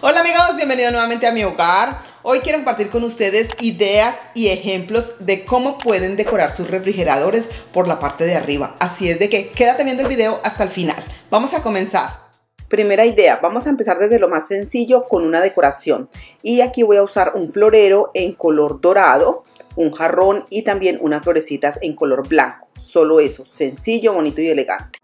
Hola amigos, bienvenidos nuevamente a mi hogar. Hoy quiero compartir con ustedes ideas y ejemplos de cómo pueden decorar sus refrigeradores por la parte de arriba. Así es de que quédate viendo el video hasta el final. Vamos a comenzar. Primera idea, vamos a empezar desde lo más sencillo con una decoración. Y aquí voy a usar un florero en color dorado, un jarrón y también unas florecitas en color blanco. Solo eso, sencillo, bonito y elegante.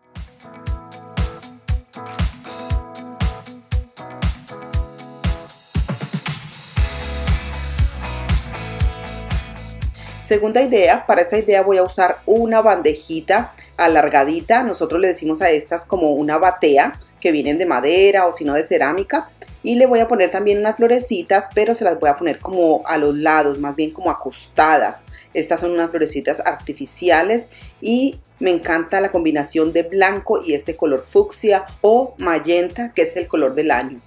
Segunda idea, para esta idea voy a usar una bandejita alargadita. Nosotros le decimos a estas como una batea que vienen de madera o si no de cerámica. Y le voy a poner también unas florecitas, pero se las voy a poner como a los lados, más bien como acostadas. Estas son unas florecitas artificiales y me encanta la combinación de blanco y este color fucsia o magenta, que es el color del año.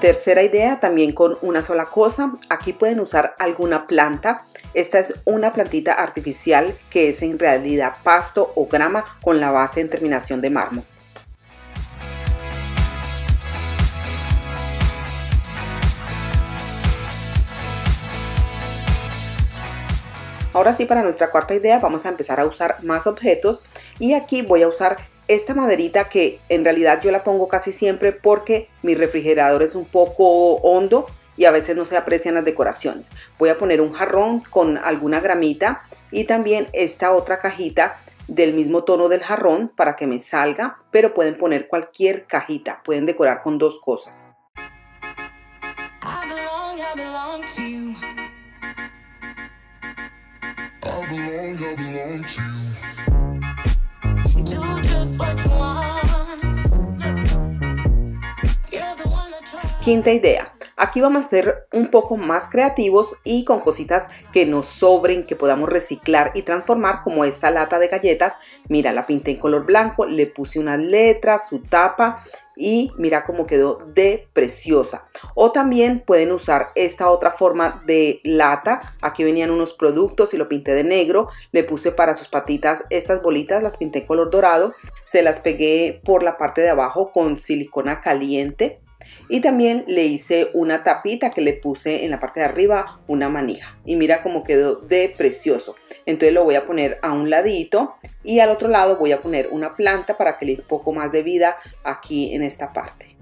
Tercera idea, también con una sola cosa. Aquí pueden usar alguna planta. Esta es una plantita artificial que es en realidad pasto o grama con la base en terminación de mármol. Ahora sí, para nuestra cuarta idea vamos a empezar a usar más objetos y aquí voy a usar esta maderita que en realidad yo la pongo casi siempre porque mi refrigerador es un poco hondo y a veces no se aprecian las decoraciones. Voy a poner un jarrón con alguna gramita y también esta otra cajita del mismo tono del jarrón para que me salga, pero pueden poner cualquier cajita, pueden decorar con dos cosas. Quinta idea. Aquí vamos a ser un poco más creativos y con cositas que nos sobren, que podamos reciclar y transformar como esta lata de galletas. Mira, la pinté en color blanco, le puse unas letras, su tapa y mira cómo quedó de preciosa. O también pueden usar esta otra forma de lata. Aquí venían unos productos y lo pinté de negro. Le puse para sus patitas estas bolitas, las pinté en color dorado. Se las pegué por la parte de abajo con silicona caliente y también le hice una tapita que le puse en la parte de arriba una manija. Y mira cómo quedó de precioso. Entonces lo voy a poner a un ladito y al otro lado voy a poner una planta para que le dé un poco más de vida aquí en esta parte.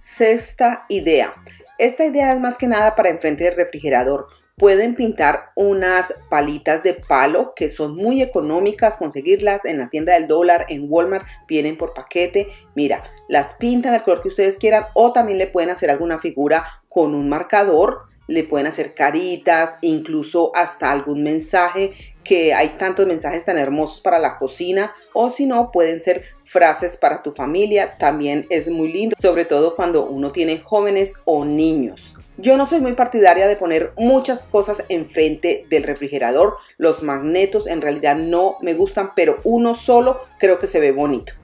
Sexta idea. Esta idea es más que nada para enfrente del refrigerador Pueden pintar unas palitas de palo que son muy económicas conseguirlas en la tienda del dólar, en Walmart, vienen por paquete. Mira, las pintan del color que ustedes quieran o también le pueden hacer alguna figura con un marcador, le pueden hacer caritas, incluso hasta algún mensaje que hay tantos mensajes tan hermosos para la cocina o si no pueden ser frases para tu familia, también es muy lindo, sobre todo cuando uno tiene jóvenes o niños. Yo no soy muy partidaria de poner muchas cosas enfrente del refrigerador. Los magnetos en realidad no me gustan, pero uno solo creo que se ve bonito.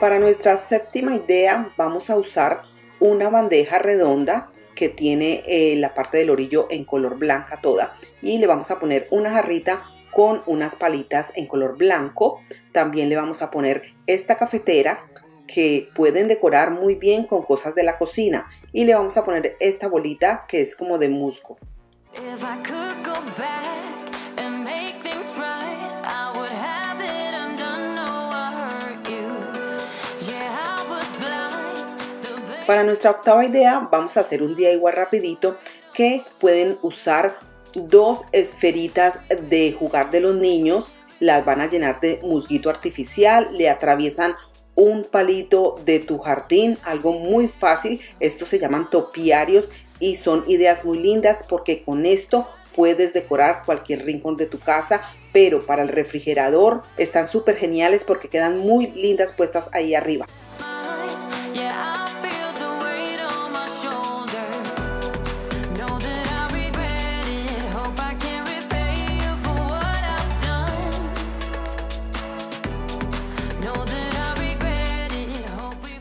Para nuestra séptima idea vamos a usar una bandeja redonda que tiene eh, la parte del orillo en color blanca toda y le vamos a poner una jarrita con unas palitas en color blanco. También le vamos a poner esta cafetera que pueden decorar muy bien con cosas de la cocina y le vamos a poner esta bolita que es como de musgo. Para nuestra octava idea vamos a hacer un día igual rapidito que pueden usar dos esferitas de jugar de los niños, las van a llenar de musguito artificial, le atraviesan un palito de tu jardín, algo muy fácil, estos se llaman topiarios y son ideas muy lindas porque con esto puedes decorar cualquier rincón de tu casa, pero para el refrigerador están súper geniales porque quedan muy lindas puestas ahí arriba.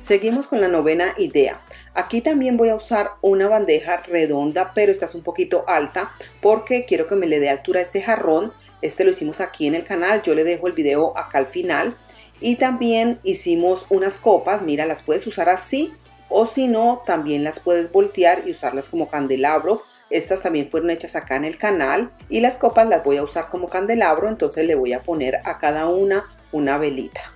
Seguimos con la novena idea. Aquí también voy a usar una bandeja redonda, pero esta es un poquito alta porque quiero que me le dé altura a este jarrón. Este lo hicimos aquí en el canal, yo le dejo el video acá al final. Y también hicimos unas copas, mira, las puedes usar así o si no, también las puedes voltear y usarlas como candelabro. Estas también fueron hechas acá en el canal y las copas las voy a usar como candelabro, entonces le voy a poner a cada una una velita.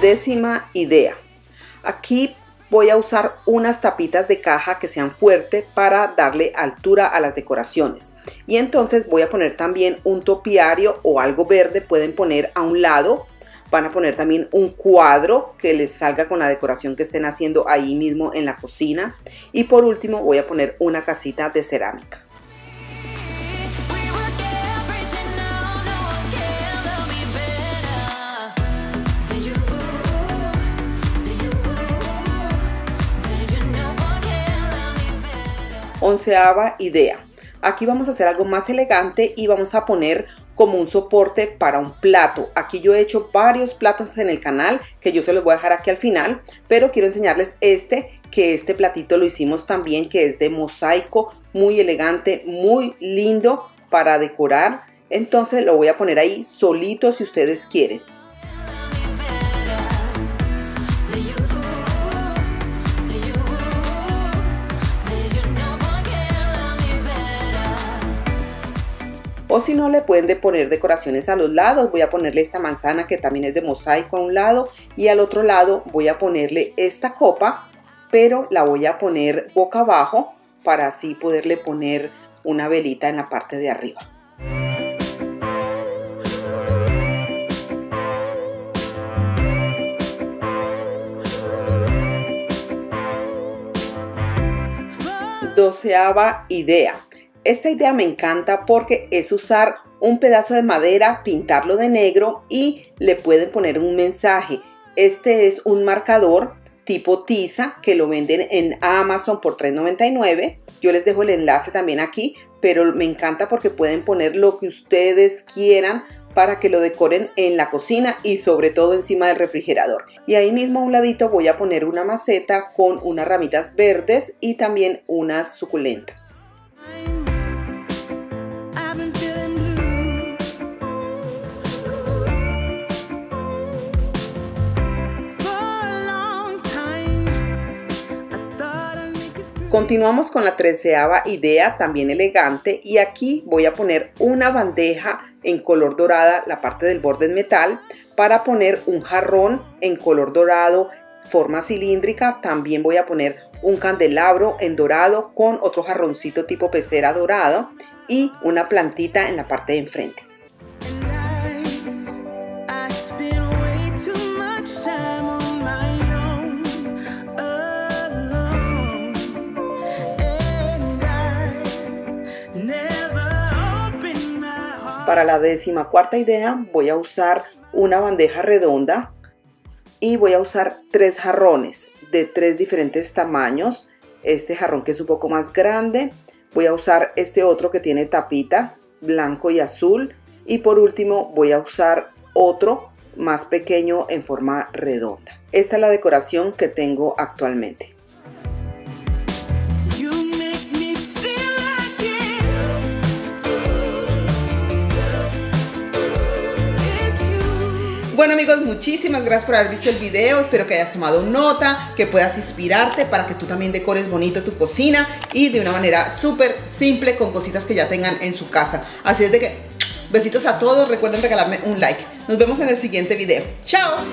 Décima idea. Aquí voy a usar unas tapitas de caja que sean fuertes para darle altura a las decoraciones. Y entonces voy a poner también un topiario o algo verde, pueden poner a un lado. Van a poner también un cuadro que les salga con la decoración que estén haciendo ahí mismo en la cocina. Y por último voy a poner una casita de cerámica. Onceava idea. Aquí vamos a hacer algo más elegante y vamos a poner como un soporte para un plato. Aquí yo he hecho varios platos en el canal que yo se los voy a dejar aquí al final, pero quiero enseñarles este, que este platito lo hicimos también, que es de mosaico, muy elegante, muy lindo para decorar. Entonces lo voy a poner ahí solito si ustedes quieren. O si no, le pueden de poner decoraciones a los lados. Voy a ponerle esta manzana que también es de mosaico a un lado. Y al otro lado voy a ponerle esta copa, pero la voy a poner boca abajo para así poderle poner una velita en la parte de arriba. Doceava idea. Esta idea me encanta porque es usar un pedazo de madera, pintarlo de negro y le pueden poner un mensaje. Este es un marcador tipo tiza que lo venden en Amazon por $3.99. Yo les dejo el enlace también aquí, pero me encanta porque pueden poner lo que ustedes quieran para que lo decoren en la cocina y sobre todo encima del refrigerador. Y ahí mismo a un ladito voy a poner una maceta con unas ramitas verdes y también unas suculentas. Continuamos con la treceava idea, también elegante, y aquí voy a poner una bandeja en color dorada, la parte del borde en metal, para poner un jarrón en color dorado, forma cilíndrica. También voy a poner un candelabro en dorado con otro jarroncito tipo pecera dorado y una plantita en la parte de enfrente. Para la décima cuarta idea voy a usar una bandeja redonda y voy a usar tres jarrones de tres diferentes tamaños. Este jarrón que es un poco más grande. Voy a usar este otro que tiene tapita blanco y azul. Y por último voy a usar otro más pequeño en forma redonda. Esta es la decoración que tengo actualmente. Bueno amigos, muchísimas gracias por haber visto el video, espero que hayas tomado nota, que puedas inspirarte para que tú también decores bonito tu cocina y de una manera súper simple con cositas que ya tengan en su casa. Así es de que besitos a todos, recuerden regalarme un like. Nos vemos en el siguiente video. ¡Chao!